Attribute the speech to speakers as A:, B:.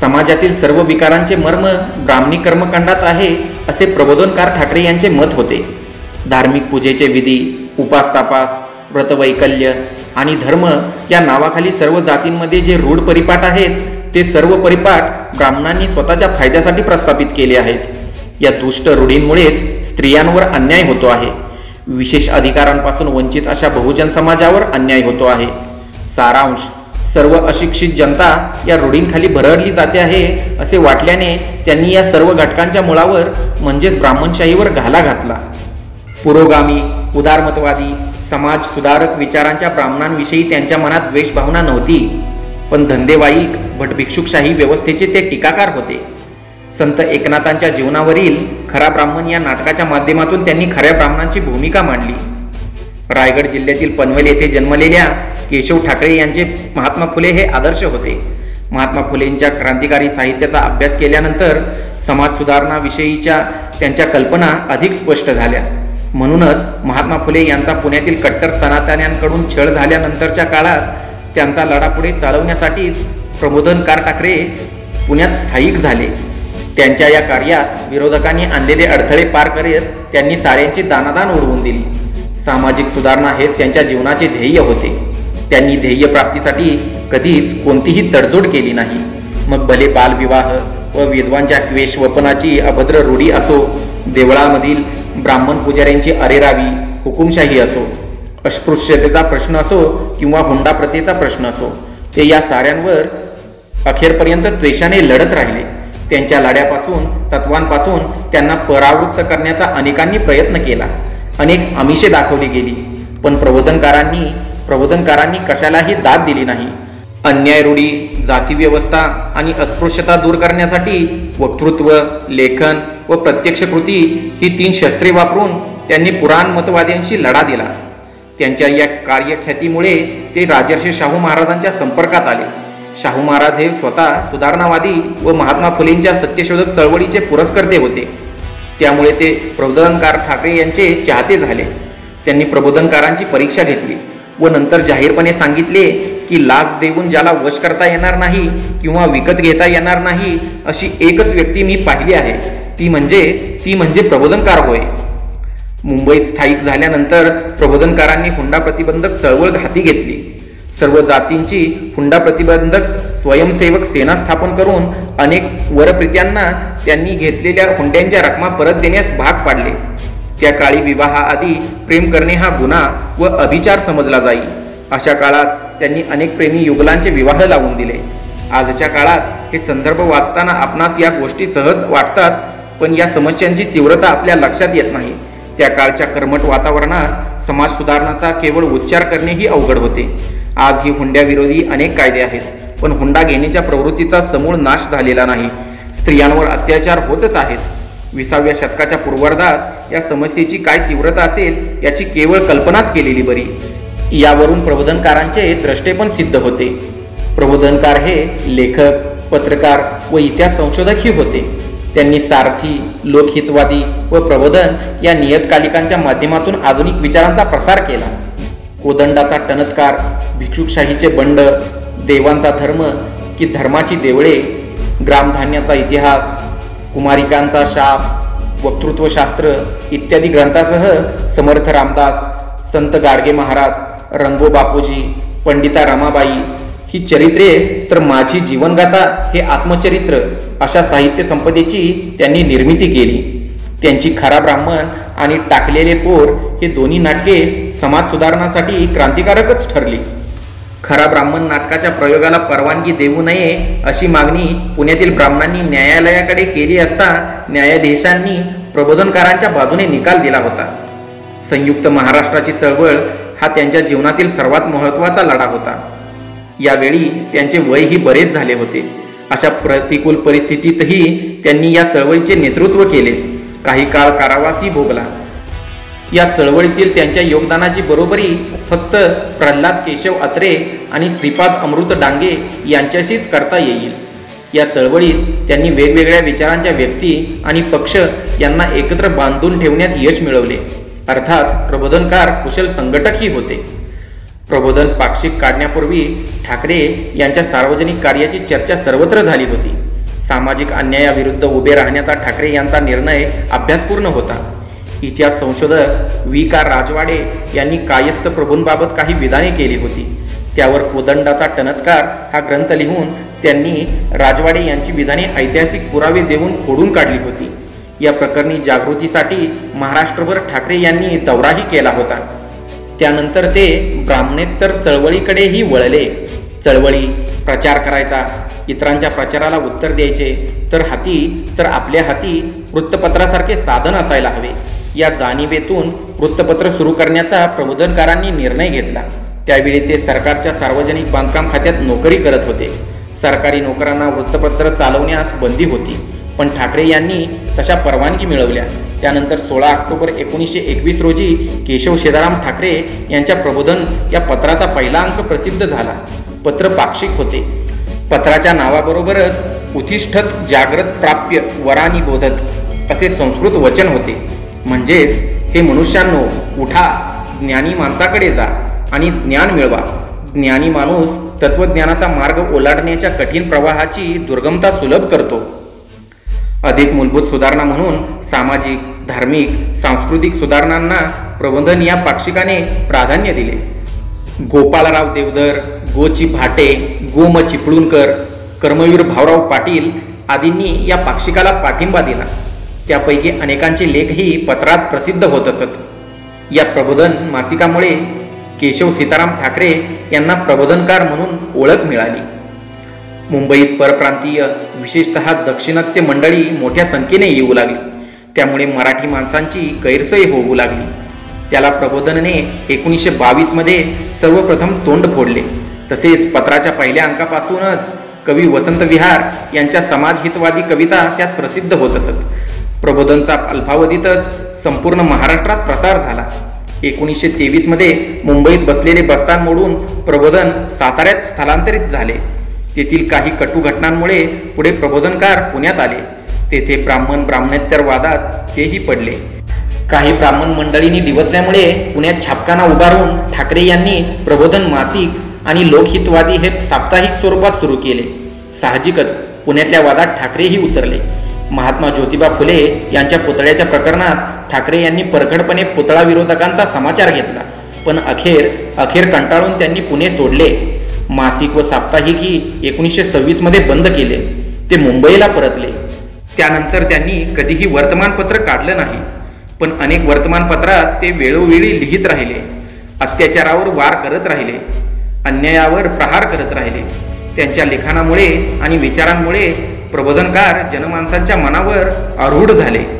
A: समाजातील सर्व विकारांचे मर्म ब्राह्मणी कर्मकांडात आहे असे प्रबोधनकार ठाकरे यांचे मत होते. धार्मिक पूजेचे विधी उपासतापास व्रतवैकल्य आणि धर्म या नावाखाली सर्व जातींमध्ये जे रूढ परिपाठ आहेत ते सर्व परिपाठ ब्राह्मणांनी स्वतःच्या फायद्यासाठी प्रस्थापित केले आहेत. या दुष्ट रूढींमुळेच स्त्रियांवर अन्याय होतो आहे. विशेष अधिकारांपासून वंचित अशा बहुजन समाजावर अन्याय होतो आहे. सारांश सर्व अशिक्षित जनता या रूढींखाली भरडली जाते आहे असे वाटल्याने त्यांनी या सर्व घटकांच्या मुळावर म्हणजेच ब्राह्मणशाहीवर घाला घातला. पुरोगामी उदारमतवादी समाज सुधारक विचारांच्या ब्राह्मणांविषयी त्यांच्या मनात द्वेषभावना नव्हती. पण धंदेवाईक भटभिक्षुकशाही व्यवस्थेचे ते टीकाकार होते. संत एकनाथांच्या जीवनावरील खरा ब्राह्मण या नाटकाच्या माध्यमातून त्यांनी खऱ्या ब्राह्मणांची भूमिका मांडली. रायगड जिल्ह्यातील पनवेल येथे जन्मलेल्या केशव ठाकरे यांचे महात्मा फुले हे आदर्श होते. महात्मा फुलेंच्या क्रांतिकारी साहित्याचा अभ्यास केल्यानंतर समाज सुधारणाविषयीच्या त्यांच्या कल्पना अधिक स्पष्ट झाल्या. म्हणूनच महात्मा फुले यांचा पुण्यातील कट्टर सनातन्यांकडून छळ झाल्यानंतरच्या काळात त्यांचा लढा पुढे चालवण्यासाठीच प्रबोधनकार ठाकरे पुण्यात स्थायिक झाले. त्यांच्या या कार्यात विरोधकांनी आणलेले अडथळे पार करत त्यांनी साड्यांची दानादान उडवून दिली. सामाजिक सुधारणा हेच त्यांच्या जीवनाचे ध्येय होते. त्यांनी ध्येय प्राप्तीसाठी कधीच कोणतीही तडजोड केली नाही. मग भले बालविवाह व विद्वांच्या क्वेशवपनाची अभद्र रूढी असो देवळामधील ब्राह्मण पुजाऱ्यांची अरेरावी हुकुमशाही असो अस्पृश्यतेचा प्रश्न असो किंवा हुंडा प्रथेचा प्रश्न असो ते या साऱ्यांवर अखेरपर्यंत द्वेषाने लढत राहिले. त्यांच्या लढ्यापासून तत्वांपासून त्यांना परावृत्त करण्याचा अनेकांनी प्रयत्न केला. अनेक आमिषे दाखवली गेली. पण प्रबोधनकारांनी प्रबोधनकारांनी कशालाही दाद दिली नाही. अन्याय रूढी जातीव्यवस्था आणि अस्पृश्यता दूर करण्यासाठी वक्तृत्व लेखन व प्रत्यक्ष कृती ही तीन शस्त्रे वापरून त्यांनी पुराण मतवाद्यांशी लढा दिला. त्यांच्या या कार्यख्यातीमुळे ते राजर्षी शाहू महाराजांच्या संपर्कात आले. शाहू महाराज हे स्वतः सुधारणावादी व महात्मा फुलेंच्या सत्यशोधक चळवळीचे पुरस्कर्ते होते. त्यामुळे ते प्रबोधनकार ठाकरे यांचे चाहते झाले. त्यांनी प्रबोधनकारांची परीक्षा घेतली. व नंतर जाहीरपणे सांगितले की लाच देऊन ज्याला वश करता येणार नाही किंवा विकत घेता येणार नाही अशी एकच व्यक्ती मी पाहिली आहे. ती म्हणजे ती म्हणजे प्रबोधनकार होय. मुंबईत स्थायिक झाल्यानंतर प्रबोधनकारांनी हुंडा प्रतिबंधक चळवळ हाती घेतली. सर्व जातींची हुंडा प्रतिबंधक स्वयंसेवक सेना स्थापन करून अनेक वरप्रित्यांना त्यांनी घेतलेल्या हुंड्यांच्या रकमा परत देण्यास भाग पाडले. त्या काळी विवाहाआधी प्रेम करणे हा गुन्हा व अभिचार समजला जाई. अशा काळात त्यांनी अनेक प्रेमी युगलांचे विवाह लावून दिले. आजच्या काळात हे संदर्भ वाचताना आपणास या गोष्टी सहज वाटतात पण या समस्यांची तीव्रता आपल्या लक्षात येत नाही. त्या काळच्या कर्मट वातावरणात समाज सुधारणाचा केवळ उच्चार करणेही अवघड होते. आज ही हुंड्याविरोधी अनेक कायदे आहेत पण हुंडा घेण्याच्या प्रवृत्तीचा समूळ नाश झालेला नाही. स्त्रियांवर अत्याचार होतच आहेत. विसाव्या शतकाच्या पूर्वार्धात या समस्येची काय तीव्रता असेल याची केवळ कल्पनाच केलेली बरी. यावरून प्रबोधनकारांचे द्रष्टे पण सिद्ध होते. प्रबोधनकार हे लेखक पत्रकार व इतिहास संशोधकही होते. त्यांनी सारथी लोकहितवादी व प्रबोधन या नियतकालिकांच्या माध्यमातून आधुनिक विचारांचा प्रसार केला. कोदंडाचा टणत्कार भिक्षुकशाहीचे बंड देवांचा धर्म की धर्माची देवळे ग्रामधान्याचा इतिहास कुमारिकांचा शाप वक्तृत्वशास्त्र इत्यादी ग्रंथासह समर्थ रामदास संत गाडगे महाराज रंगो बापूजी पंडिता रमाबाई ही चरित्रे तर माझी जीवनगाथा हे आत्मचरित्र अशा साहित्य संपदेची त्यांनी निर्मिती केली. त्यांची खरा ब्राह्मण आणि टाकलेले पोर हे दोन्ही नाटके समाज सुधारणासाठी क्रांतिकारकच ठरली. खरा ब्राह्मण नाटकाच्या प्रयोगाला परवानगी देऊ नये अशी मागणी पुण्यातील ब्राह्मणांनी न्यायालयाकडे केली असता न्यायाधीशांनी प्रबोधनकारांच्या बाजूने निकाल दिला होता. संयुक्त महाराष्ट्राची चळवळ हा त्यांच्या जीवनातील सर्वात महत्त्वाचा लढा होता. यावेळी त्यांचे वयही बरेच झाले होते. अशा प्रतिकूल परिस्थितीतही त्यांनी या चळवळीचे नेतृत्व केले. काही काळ कारावासही भोगला. या चळवळीतील त्यांच्या योगदानाची बरोबरी फक्त प्रल्हाद केशव अत्रे आणि श्रीपाद अमृत डांगे यांच्याशीच करता येईल. या चळवळीत त्यांनी वेगवेगळ्या विचारांच्या व्यक्ती आणि पक्ष यांना एकत्र बांधून ठेवण्यात यश मिळवले. अर्थात प्रबोधनकार कुशल संघटकही होते. प्रबोधन पाक्षिक काढण्यापूर्वी ठाकरे यांच्या सार्वजनिक कार्याची चर्चा सर्वत्र झाली होती. सामाजिक अन्यायाविरुद्ध उभे राहण्याचा ठाकरे यांचा निर्णय अभ्यासपूर्ण होता. इतिहास संशोधक वी का राजवाडे यांनी कायस्थ प्रभूंबाबत काही विधाने केली होती. त्यावर कोदंडाचा टणत्कार हा ग्रंथ लिहून त्यांनी राजवाडे यांची विधाने ऐतिहासिक पुरावे देऊन खोडून काढली होती. या प्रकरणी जागृतीसाठी महाराष्ट्रभर ठाकरे यांनी दौराही केला होता. त्यानंतर ते ब्राह्मणेतर चळवळीकडेही वळले. चळवळी प्रचार करायचा इतरांच्या प्रचाराला उत्तर द्यायचे तर हाती तर आपल्या हाती वृत्तपत्रासारखे साधन असायला हवे. या जाणीवेतून वृत्तपत्र सुरू करण्याचा प्रबोधनकारांनी निर्णय घेतला. त्यावेळी ते सरकारच्या सार्वजनिक बांधकाम खात्यात नोकरी करत होते. सरकारी नोकरांना वृत्तपत्र चालवण्यास बंदी होती पण ठाकरे यांनी तशा परवानगी मिळवल्या. त्यानंतर सोळा ऑक्टोबर एकोणीसशे एकवीस रोजी केशव शेदाराम ठाकरे यांच्या प्रबोधन या पत्राचा पहिला अंक प्रसिद्ध झाला. पत्र पाक्षिक होते. पत्राच्या नावाबरोबरच उतिष्ठत जागृत प्राप्य वरानी बोधत असे संस्कृत वचन होते. म्हणजेच हे मनुष्यांनो उठा ज्ञानी माणसाकडे जा आणि ज्ञान मिळवा. ज्ञानी माणूस तत्वज्ञानाचा मार्ग ओलांडण्याच्या कठीण प्रवाहाची दुर्गमता सुलभ करतो. अधिक मूलभूत सुधारणा म्हणून सामाजिक धार्मिक सांस्कृतिक सुधारणांना प्रबंधन या पाक्षिकाने प्राधान्य दिले. गोपाळराव देवधर गोची भाटे गोम चिपळूणकर कर्मवीर भाऊराव पाटील आदींनी या पाक्षिकाला पाठिंबा दिला. त्यापैकी अनेकांचे लेखही पत्रात प्रसिद्ध होत असत. या प्रबोधन मासिकामुळे केशव सीताराम ठाकरे यांना प्रबोधनकार म्हणून ओळख मिळाली. मुंबईत परप्रांतीय विशेषतः दक्षिणात्य मंडळी मोठ्या संख्येने येऊ लागली. त्यामुळे मराठी माणसांची गैरसोय होऊ लागली. त्याला प्रबोधनने एकोणीसशे बावीसमध्ये सर्वप्रथम तोंड फोडले. तसेच पत्राच्या पहिल्या अंकापासूनच कवी वसंत विहार यांच्या समाजहितवादी कविता त्यात प्रसिद्ध होत असत. प्रबोधनचा अल्पावधीतच संपूर्ण महाराष्ट्रात प्रसार झाला. एकोणीसशे तेवीसमध्ये मुंबईत बसलेले बस्तान मोडून प्रबोधन साताऱ्यात स्थलांतरित झाले. तेथील काही कटू घटनांमुळे पुढे प्रबोधनकार पुण्यात आले. तेथे ब्राह्मण ब्राह्मणेतर वादात तेही पडले. काही ब्राह्मण मंडळींनी डिवचल्यामुळे पुण्यात छापखाना उभारून ठाकरे यांनी प्रबोधन मासिक आणि लोकहितवादी हे साप्ताहिक स्वरूपात सुरू केले. साहजिकच पुण्यातल्या वादात ठाकरेही उतरले. महात्मा ज्योतिबा फुले यांच्या पुतळ्याच्या प्रकरणात ठाकरे यांनी परखडपणे पुतळा विरोधकांचा समाचार घेतला. पण अखेर अखेर कंटाळून त्यांनी पुणे सोडले. मासिक व साप्ताहिक ही एकोणीसशे सव्वीसमध्ये बंद केले. ते मुंबईला परतले. त्यानंतर त्यांनी कधीही वर्तमानपत्र काढलं नाही. पण अनेक वर्तमानपत्रात ते वेळोवेळी लिहित राहिले. अत्याचारावर वार करत राहिले. अन्यायावर प्रहार करत राहिले. त्यांच्या लिखाणामुळे आणि विचारांमुळे प्रबोधनकार जनमानसांच्या मनावर आरूढ झाले.